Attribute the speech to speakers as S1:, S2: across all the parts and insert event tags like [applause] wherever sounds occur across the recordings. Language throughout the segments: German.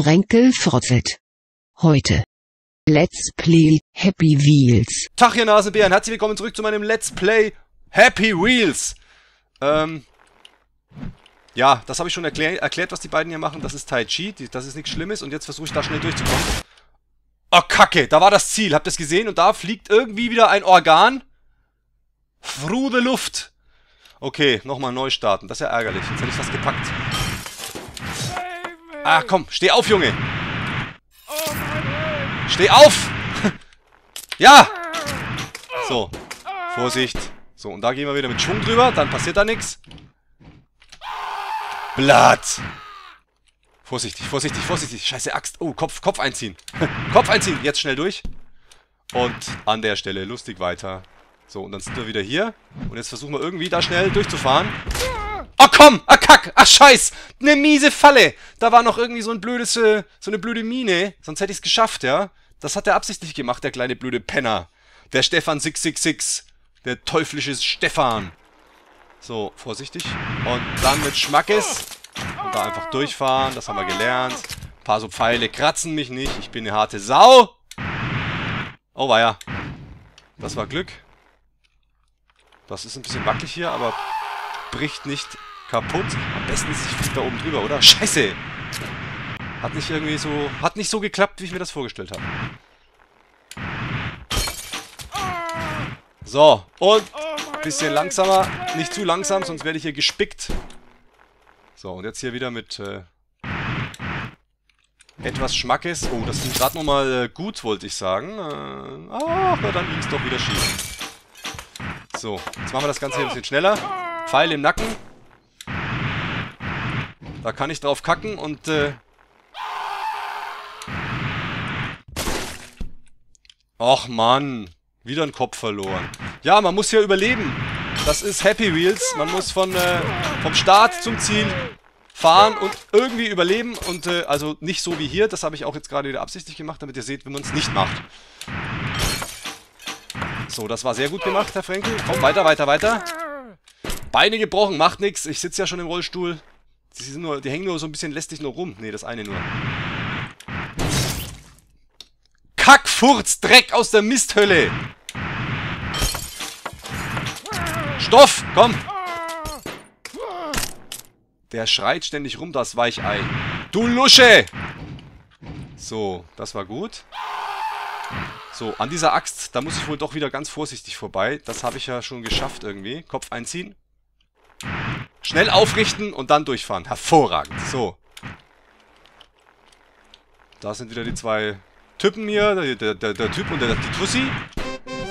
S1: Frenkel frotzelt. Heute. Let's Play Happy Wheels.
S2: Tag, ihr Nasenbären. Herzlich willkommen zurück zu meinem Let's Play Happy Wheels. Ähm, ja, das habe ich schon erklär erklärt, was die beiden hier machen. Das ist Tai Chi, die, das ist nichts Schlimmes. Und jetzt versuche ich da schnell durchzukommen. Oh, Kacke, da war das Ziel. Habt ihr es gesehen? Und da fliegt irgendwie wieder ein Organ. Frude Luft. Okay, nochmal neu starten. Das ist ja ärgerlich. Jetzt hätte ich das gepackt. Ah, komm, steh auf, Junge. Steh auf! [laughs] ja! So, Vorsicht. So, und da gehen wir wieder mit Schwung drüber, dann passiert da nichts. Blatt! Vorsichtig, vorsichtig, vorsichtig. Scheiße Axt. Oh, Kopf, Kopf einziehen. [laughs] Kopf einziehen. Jetzt schnell durch. Und an der Stelle lustig weiter. So, und dann sind wir wieder hier. Und jetzt versuchen wir irgendwie da schnell durchzufahren. Oh komm! Ah kack! Ah scheiß! Eine miese Falle! Da war noch irgendwie so ein blödes, äh, so eine blöde Mine. Sonst hätte ich es geschafft, ja? Das hat er absichtlich gemacht, der kleine blöde Penner. Der Stefan 666. Der teuflische Stefan. So, vorsichtig. Und dann mit Schmackes. Und da einfach durchfahren. Das haben wir gelernt. Ein paar so Pfeile kratzen mich nicht. Ich bin eine harte Sau. Oh, ja. Das war Glück. Das ist ein bisschen wackelig hier, aber bricht nicht kaputt. Am besten ist, ich fliege da oben drüber, oder? Scheiße! Hat nicht irgendwie so... Hat nicht so geklappt, wie ich mir das vorgestellt habe. So, und bisschen langsamer. Nicht zu langsam, sonst werde ich hier gespickt. So, und jetzt hier wieder mit äh, etwas Schmackes. Oh, das ging gerade nochmal äh, gut, wollte ich sagen. Äh, na, dann ging es doch wieder schief. So, jetzt machen wir das Ganze hier ein bisschen schneller. Pfeil im Nacken. Da kann ich drauf kacken und äh, Och Mann, wieder ein Kopf verloren. Ja, man muss ja überleben. Das ist Happy Wheels. Man muss von äh, vom Start zum Ziel fahren und irgendwie überleben. Und äh, also nicht so wie hier. Das habe ich auch jetzt gerade wieder absichtlich gemacht, damit ihr seht, wie man es nicht macht. So, das war sehr gut gemacht, Herr Frenkel. Komm, weiter, weiter, weiter. Beine gebrochen, macht nichts. Ich sitze ja schon im Rollstuhl. Die, sind nur, die hängen nur so ein bisschen lästig nur rum. Ne, das eine nur. Kackfurz, Dreck aus der Misthölle. Stoff, komm. Der schreit ständig rum, das Weichei. Du Lusche! So, das war gut. So, an dieser Axt, da muss ich wohl doch wieder ganz vorsichtig vorbei. Das habe ich ja schon geschafft irgendwie. Kopf einziehen. Schnell aufrichten und dann durchfahren. Hervorragend. So. Da sind wieder die zwei Typen hier. Der, der, der, Typ und der, die Tussi.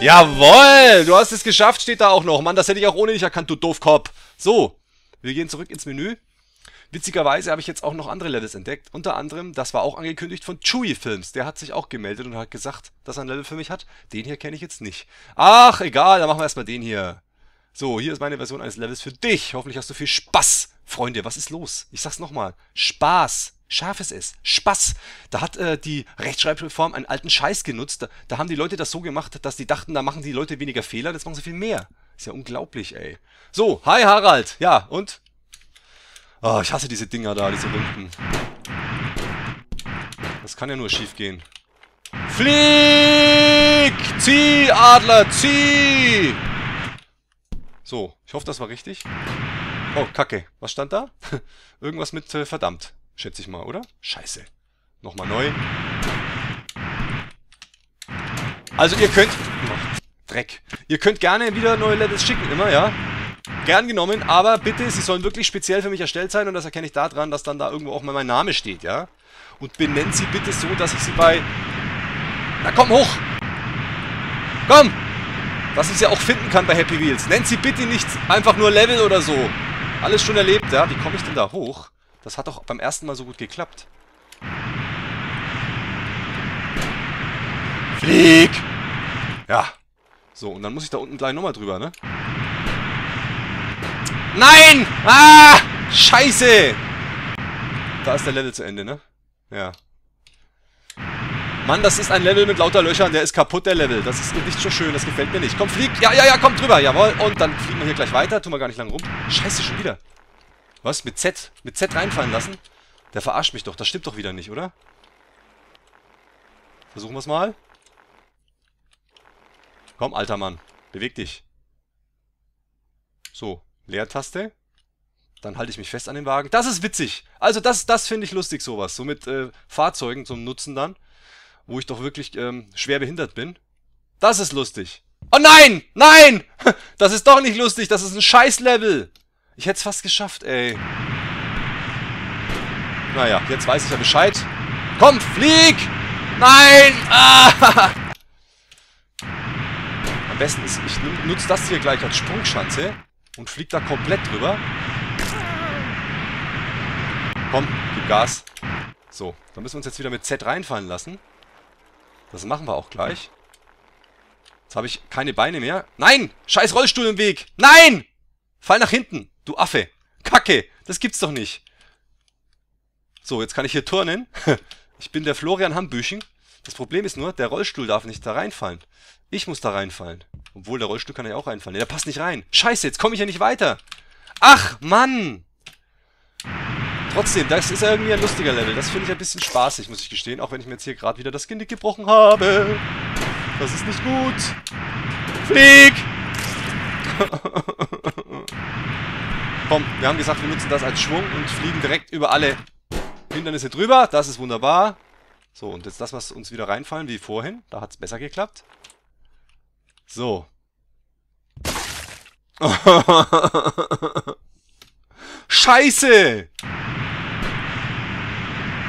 S2: Jawoll! Du hast es geschafft, steht da auch noch. Mann, das hätte ich auch ohne dich erkannt, du Doofkopf. So. Wir gehen zurück ins Menü. Witzigerweise habe ich jetzt auch noch andere Levels entdeckt. Unter anderem, das war auch angekündigt von Chewie Films. Der hat sich auch gemeldet und hat gesagt, dass er ein Level für mich hat. Den hier kenne ich jetzt nicht. Ach, egal, dann machen wir erstmal den hier. So, hier ist meine Version eines Levels für dich. Hoffentlich hast du viel Spaß. Freunde, was ist los? Ich sag's nochmal. Spaß. Scharfes S. Spaß. Da hat äh, die Rechtschreibreform einen alten Scheiß genutzt. Da, da haben die Leute das so gemacht, dass die dachten, da machen die Leute weniger Fehler. Jetzt machen sie viel mehr. Ist ja unglaublich, ey. So, hi Harald. Ja, und? Oh, ich hasse diese Dinger da, diese Runden. Das kann ja nur schief gehen. Flieg! Zieh, Adler, zieh! So, ich hoffe, das war richtig. Oh, Kacke. Was stand da? [laughs] Irgendwas mit äh, verdammt. Schätze ich mal, oder? Scheiße. Nochmal neu. Also ihr könnt... Oh, Dreck. Ihr könnt gerne wieder neue Levels schicken, immer, ja? Gern genommen, aber bitte, sie sollen wirklich speziell für mich erstellt sein und das erkenne ich daran, dass dann da irgendwo auch mal mein Name steht, ja? Und benennt sie bitte so, dass ich sie bei... Na komm, hoch! Komm! Dass ich sie auch finden kann bei Happy Wheels. Nennt sie bitte nicht einfach nur Level oder so. Alles schon erlebt, ja? Wie komme ich denn da hoch? Das hat doch beim ersten Mal so gut geklappt. Flieg! Ja. So, und dann muss ich da unten gleich nochmal drüber, ne? Nein! Ah! Scheiße! Da ist der Level zu Ende, ne? Ja. Mann, das ist ein Level mit lauter Löchern. Der ist kaputt, der Level. Das ist nicht so schön. Das gefällt mir nicht. Komm, flieg. Ja, ja, ja, komm drüber. Jawohl. Und dann fliegen wir hier gleich weiter. Tun wir gar nicht lang rum. Scheiße, schon wieder. Was? Mit Z? Mit Z reinfallen lassen? Der verarscht mich doch. Das stimmt doch wieder nicht, oder? Versuchen wir es mal. Komm, alter Mann. Beweg dich. So, Leertaste. Dann halte ich mich fest an den Wagen. Das ist witzig. Also das, das finde ich lustig, sowas. So mit äh, Fahrzeugen zum Nutzen dann. Wo ich doch wirklich ähm, schwer behindert bin. Das ist lustig. Oh nein! Nein! [laughs] Das ist doch nicht lustig. Das ist ein Scheiß-Level. Ich hätte es fast geschafft, ey. Naja, jetzt weiß ich ja Bescheid. Komm, flieg! Nein! Ah! [laughs] Am besten ist, ich nutze das hier gleich als Sprungschanze und flieg da komplett drüber. Komm, gib Gas. So, dann müssen wir uns jetzt wieder mit Z reinfallen lassen. Das machen wir auch gleich. Jetzt habe ich keine Beine mehr. Nein! Scheiß Rollstuhl im Weg! Nein! Fall nach hinten, du Affe. Kacke, das gibt's doch nicht. So, jetzt kann ich hier turnen. [laughs] Ich bin der Florian Hambüchen. Das Problem ist nur, der Rollstuhl darf nicht da reinfallen. Ich muss da reinfallen. Obwohl, der Rollstuhl kann ja auch reinfallen. Der passt nicht rein. Scheiße, jetzt komme ich ja nicht weiter. Ach, Mann! Trotzdem, das ist irgendwie ein lustiger Level. Das finde ich ein bisschen spaßig, muss ich gestehen. Auch wenn ich mir jetzt hier gerade wieder das Genick gebrochen habe. Das ist nicht gut. Flieg! [laughs] Komm, wir haben gesagt, wir nutzen das als Schwung und fliegen direkt über alle Hindernisse drüber. Das ist wunderbar. So, und jetzt lassen wir uns wieder reinfallen wie vorhin. Da hat es besser geklappt. So. [laughs] Scheiße!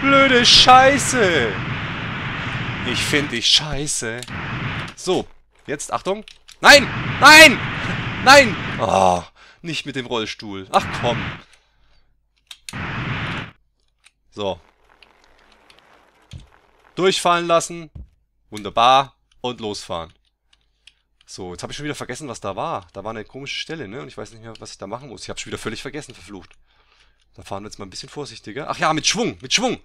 S2: Blöde Scheiße! Ich finde dich scheiße. So, jetzt Achtung. Nein! Nein! Nein! Oh, nicht mit dem Rollstuhl. Ach komm. So. Durchfallen lassen. Wunderbar. Und losfahren. So, jetzt habe ich schon wieder vergessen, was da war. Da war eine komische Stelle, ne? Und ich weiß nicht mehr, was ich da machen muss. Ich habe schon wieder völlig vergessen, verflucht. Da fahren wir jetzt mal ein bisschen vorsichtiger. Ach ja, mit Schwung, mit Schwung.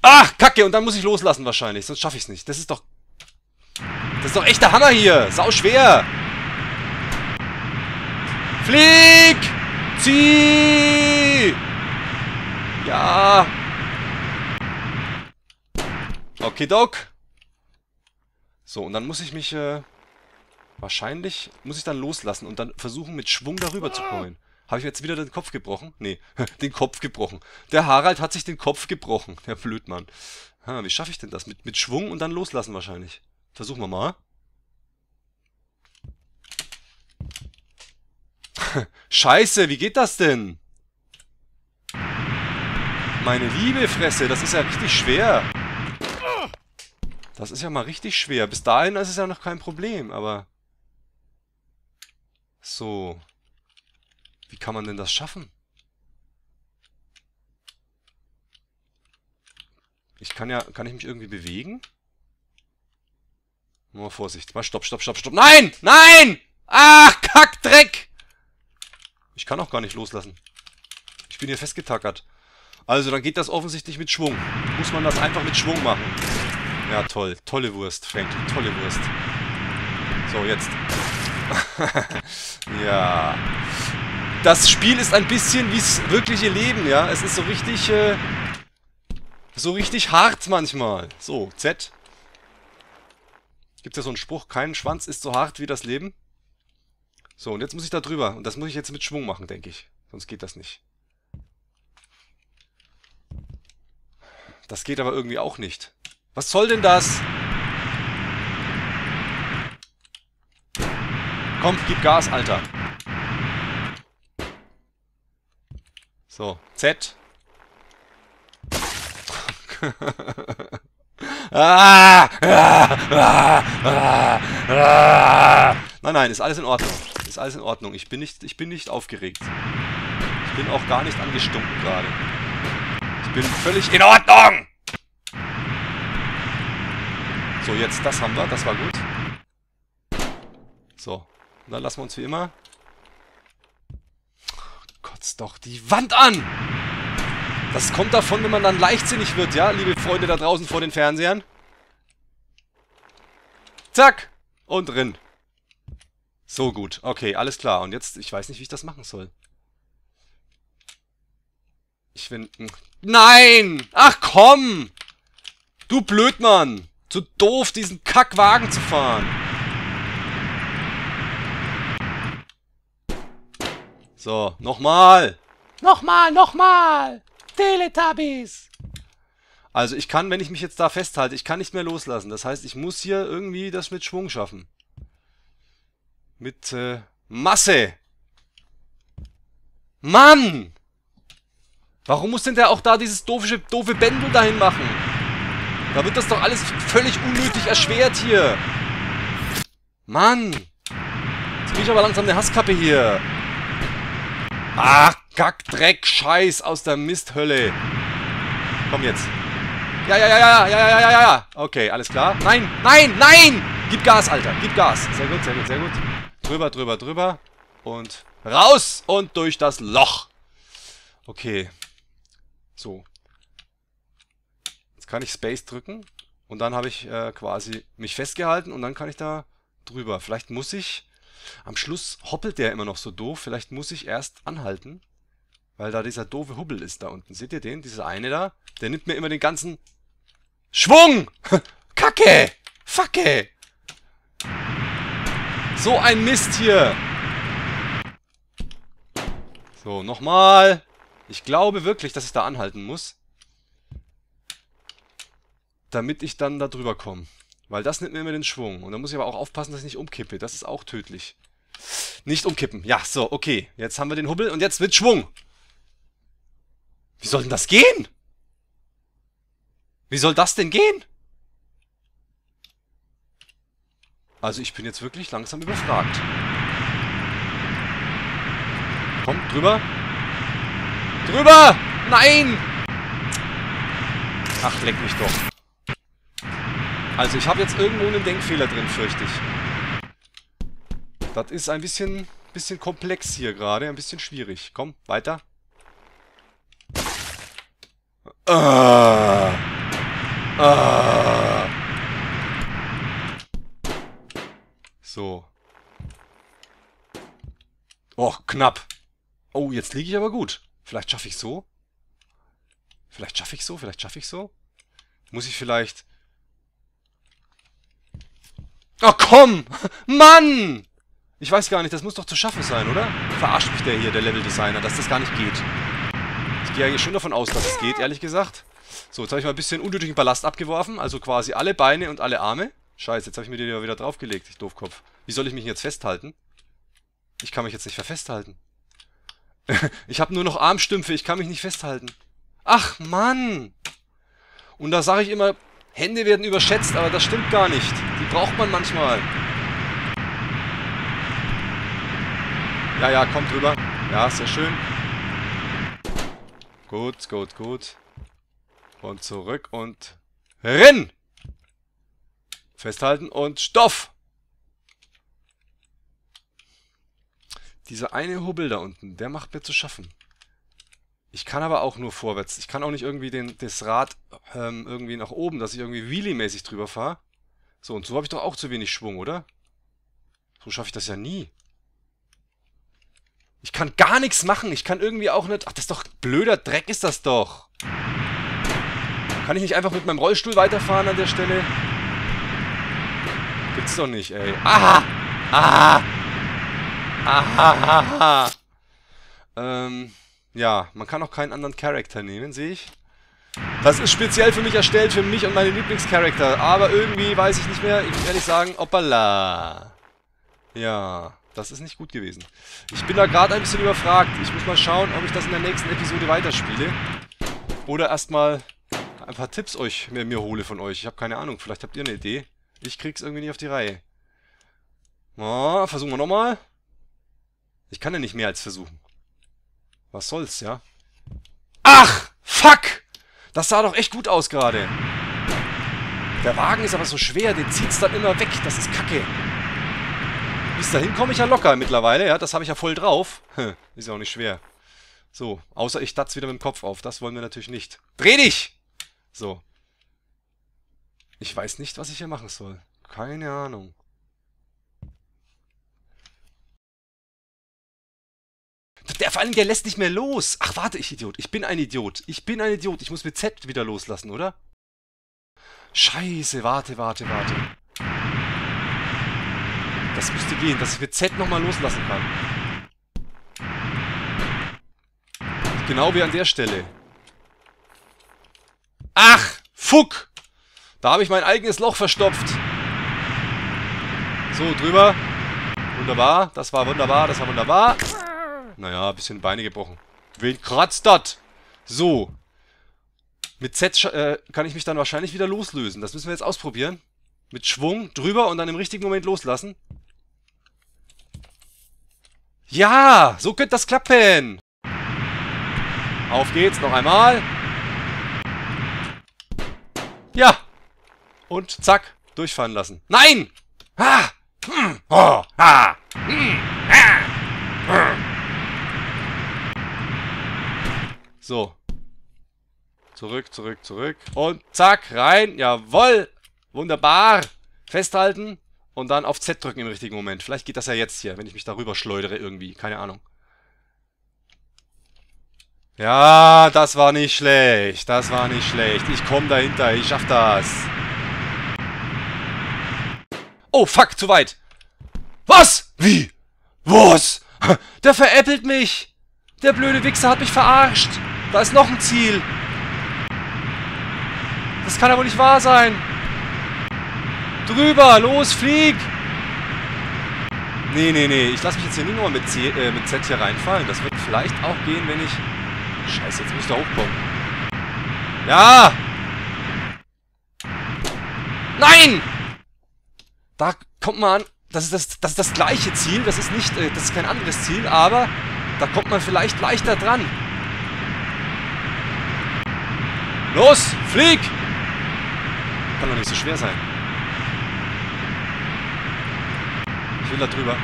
S2: Ach, kacke, und dann muss ich loslassen wahrscheinlich. Sonst schaffe ich es nicht. Das ist doch... Das ist doch echt der Hammer hier. Sau schwer. Flieg! Zieh! Ja. Okay, Doc. So, und dann muss ich mich... Äh, wahrscheinlich muss ich dann loslassen und dann versuchen, mit Schwung darüber zu kommen. Habe ich jetzt wieder den Kopf gebrochen? Nee, [laughs] den Kopf gebrochen. Der Harald hat sich den Kopf gebrochen. Der Blödmann. Ha, wie schaffe ich denn das? Mit, mit Schwung und dann loslassen wahrscheinlich. Versuchen wir mal. [laughs] Scheiße, wie geht das denn? Meine liebe Fresse, das ist ja richtig schwer. Das ist ja mal richtig schwer. Bis dahin ist es ja noch kein Problem, aber... So. Wie kann man denn das schaffen? Ich kann ja... Kann ich mich irgendwie bewegen? Nur Vorsicht. Mal stopp, stopp, stopp, stopp. Nein! Nein! Ach, Kackdreck! Ich kann auch gar nicht loslassen. Ich bin hier festgetackert. Also, dann geht das offensichtlich mit Schwung. Muss man das einfach mit Schwung machen. Ja, toll. Tolle Wurst, Frankie. Tolle Wurst. So, jetzt. [laughs] ja. Das Spiel ist ein bisschen wie das wirkliche Leben, ja. Es ist so richtig, äh, so richtig hart manchmal. So, Z. Gibt ja so einen Spruch, kein Schwanz ist so hart wie das Leben. So, und jetzt muss ich da drüber. Und das muss ich jetzt mit Schwung machen, denke ich. Sonst geht das nicht. Das geht aber irgendwie auch nicht. Was soll denn das? Komm, gib Gas, Alter. So, Z. nein, nein, ist alles in Ordnung. Ist alles in Ordnung. Ich bin nicht, ich bin nicht aufgeregt. Ich bin auch gar nicht angestunken gerade. Ich bin völlig in Ordnung! So, jetzt das haben wir. Das war gut. So. Dann lassen wir uns wie immer... Kotzt doch die Wand an! Das kommt davon, wenn man dann leichtsinnig wird, ja, liebe Freunde da draußen vor den Fernsehern. Zack! Und drin. So gut. Okay, alles klar. Und jetzt, ich weiß nicht, wie ich das machen soll. Ich bin... Nein! Ach komm! Du Blödmann! Zu doof, diesen Kackwagen zu fahren. So, nochmal. Nochmal, nochmal. Teletubbies. Also ich kann, wenn ich mich jetzt da festhalte, ich kann nicht mehr loslassen. Das heißt, ich muss hier irgendwie das mit Schwung schaffen. Mit äh, Masse. Mann! Warum muss denn der auch da dieses doofe, doofe Bändel dahin machen? Da wird das doch alles völlig unnötig erschwert hier. Mann! Jetzt krieg ich aber langsam eine Hasskappe hier. Ach, Kack, Dreck, Scheiß aus der Misthölle. Komm jetzt. Ja, ja, ja, ja, ja, ja, ja, ja, ja. Okay, alles klar. Nein, nein, nein! Gib Gas, Alter. Gib Gas. Sehr gut, sehr gut, sehr gut. Drüber, drüber, drüber. Und raus und durch das Loch. Okay. So. Jetzt kann ich Space drücken. Und dann habe ich äh, quasi mich festgehalten und dann kann ich da drüber. Vielleicht muss ich am Schluss hoppelt der immer noch so doof. Vielleicht muss ich erst anhalten. Weil da dieser doofe Hubbel ist da unten. Seht ihr den? Dieser eine da? Der nimmt mir immer den ganzen Schwung! [laughs] Kacke! Facke! So ein Mist hier! So, nochmal. Ich glaube wirklich, dass ich da anhalten muss. Damit ich dann da drüber komme. Weil das nimmt mir immer den Schwung. Und da muss ich aber auch aufpassen, dass ich nicht umkippe. Das ist auch tödlich. Nicht umkippen. Ja, so, okay. Jetzt haben wir den Hubbel und jetzt mit Schwung. Wie soll denn das gehen? Wie soll das denn gehen? Also ich bin jetzt wirklich langsam überfragt. Komm, drüber. Drüber! Nein! Ach, leck mich doch. Also ich habe jetzt irgendwo einen Denkfehler drin, fürchte ich. Das ist ein bisschen, bisschen komplex hier gerade, ein bisschen schwierig. Komm, weiter. Ah. Ah. So. Oh, knapp. Oh, jetzt liege ich aber gut. Vielleicht schaffe ich so. Vielleicht schaffe ich so, vielleicht schaffe ich so. Muss ich vielleicht Oh komm! Mann! Ich weiß gar nicht, das muss doch zu schaffen sein, oder? Verarscht mich der hier, der Leveldesigner, dass das gar nicht geht. Ich gehe eigentlich schon davon aus, dass es geht, ehrlich gesagt. So, jetzt habe ich mal ein bisschen unnötigen Ballast abgeworfen. Also quasi alle Beine und alle Arme. Scheiße, jetzt habe ich mir die wieder draufgelegt, ich Doofkopf. Wie soll ich mich jetzt festhalten? Ich kann mich jetzt nicht mehr festhalten. [laughs] ich habe nur noch Armstümpfe, ich kann mich nicht festhalten. Ach, Mann! Und da sage ich immer, Hände werden überschätzt, aber das stimmt gar nicht. Die braucht man manchmal. Ja, ja, kommt drüber. Ja, sehr schön. Gut, gut, gut. Und zurück und renn! Festhalten und Stoff! Dieser eine Hubbel da unten, der macht mir zu schaffen. Ich kann aber auch nur vorwärts. Ich kann auch nicht irgendwie den, das Rad ähm, irgendwie nach oben, dass ich irgendwie Wheelie-mäßig drüber fahre. So, und so habe ich doch auch zu wenig Schwung, oder? So schaffe ich das ja nie. Ich kann gar nichts machen. Ich kann irgendwie auch nicht... Ach, das ist doch blöder Dreck ist das doch. Kann ich nicht einfach mit meinem Rollstuhl weiterfahren an der Stelle? Gibt's doch nicht, ey. Aha! Aha! Aha! Aha! Ähm... Ja, man kann auch keinen anderen Charakter nehmen, sehe ich. Das ist speziell für mich erstellt, für mich und meine Lieblingscharakter. Aber irgendwie weiß ich nicht mehr, ich muss ehrlich sagen, opala. Ja, das ist nicht gut gewesen. Ich bin da gerade ein bisschen überfragt. Ich muss mal schauen, ob ich das in der nächsten Episode weiterspiele. Oder erstmal ein paar Tipps euch mir, mir hole von euch. Ich habe keine Ahnung, vielleicht habt ihr eine Idee. Ich krieg's irgendwie nicht auf die Reihe. Oh, versuchen wir nochmal. Ich kann ja nicht mehr als versuchen. Was soll's, ja? Ach! Fuck! Das sah doch echt gut aus gerade. Der Wagen ist aber so schwer, den zieht's dann immer weg. Das ist kacke. Bis dahin komme ich ja locker mittlerweile, ja. Das habe ich ja voll drauf. ist ja auch nicht schwer. So, außer ich datz wieder mit dem Kopf auf. Das wollen wir natürlich nicht. Dreh dich! So. Ich weiß nicht, was ich hier machen soll. Keine Ahnung. Der, vor allem, der lässt nicht mehr los. Ach, warte, ich Idiot. Ich bin ein Idiot. Ich bin ein Idiot. Ich muss mit Z wieder loslassen, oder? Scheiße, warte, warte, warte. Das müsste gehen, dass ich mit Z nochmal loslassen kann. Genau wie an der Stelle. Ach, fuck! Da habe ich mein eigenes Loch verstopft. So, drüber. Wunderbar, das war wunderbar, das war wunderbar. Naja, ein bisschen Beine gebrochen. Wen kratzt das? So. Mit Z äh, kann ich mich dann wahrscheinlich wieder loslösen. Das müssen wir jetzt ausprobieren. Mit Schwung drüber und dann im richtigen Moment loslassen. Ja, so könnte das klappen. Auf geht's, noch einmal. Ja. Und zack, durchfahren lassen. Nein! Ah! Hm. Oh! Ah! Hm. Ah! Hm. So. Zurück, zurück, zurück. Und zack, rein. Jawoll. Wunderbar. Festhalten. Und dann auf Z drücken im richtigen Moment. Vielleicht geht das ja jetzt hier, wenn ich mich darüber schleudere irgendwie. Keine Ahnung. Ja, das war nicht schlecht. Das war nicht schlecht. Ich komme dahinter. Ich schaff das. Oh, fuck, zu weit. Was? Wie? Was? [laughs] Der veräppelt mich. Der blöde Wichser hat mich verarscht. Da ist noch ein Ziel. Das kann wohl nicht wahr sein. Drüber, los, flieg! Nee, nee, nee. Ich lasse mich jetzt hier nur mit, C, äh, mit Z hier reinfallen. Das wird vielleicht auch gehen, wenn ich... Scheiße, jetzt muss ich da hochkommen. Ja! Nein! Da kommt man an. Das ist das, das, ist das gleiche Ziel. Das ist nicht... Äh, das ist kein anderes Ziel, aber... Da kommt man vielleicht leichter dran. Los, flieg! Kann doch nicht so schwer sein. Ich will da drüber.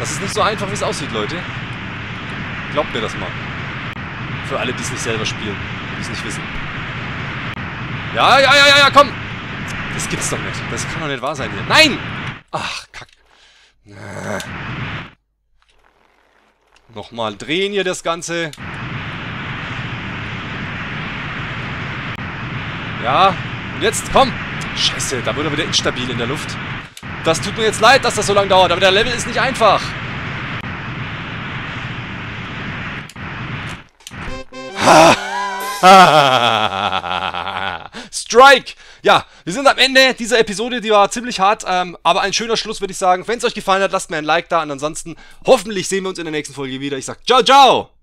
S2: Das ist nicht so einfach, wie es aussieht, Leute. Glaubt mir das mal. Für alle, die es nicht selber spielen. Die es nicht wissen. Ja, ja, ja, ja, ja, komm! Das gibt's doch nicht. Das kann doch nicht wahr sein hier. Nein! Ach, kack. Nochmal drehen hier das Ganze. Ja. Und jetzt, komm. Scheiße, da wurde er wieder instabil in der Luft. Das tut mir jetzt leid, dass das so lange dauert, aber der Level ist nicht einfach. [laughs] Strike! Ja, wir sind am Ende dieser Episode, die war ziemlich hart, ähm, aber ein schöner Schluss, würde ich sagen. Wenn es euch gefallen hat, lasst mir ein Like da und ansonsten hoffentlich sehen wir uns in der nächsten Folge wieder. Ich sag ciao, ciao!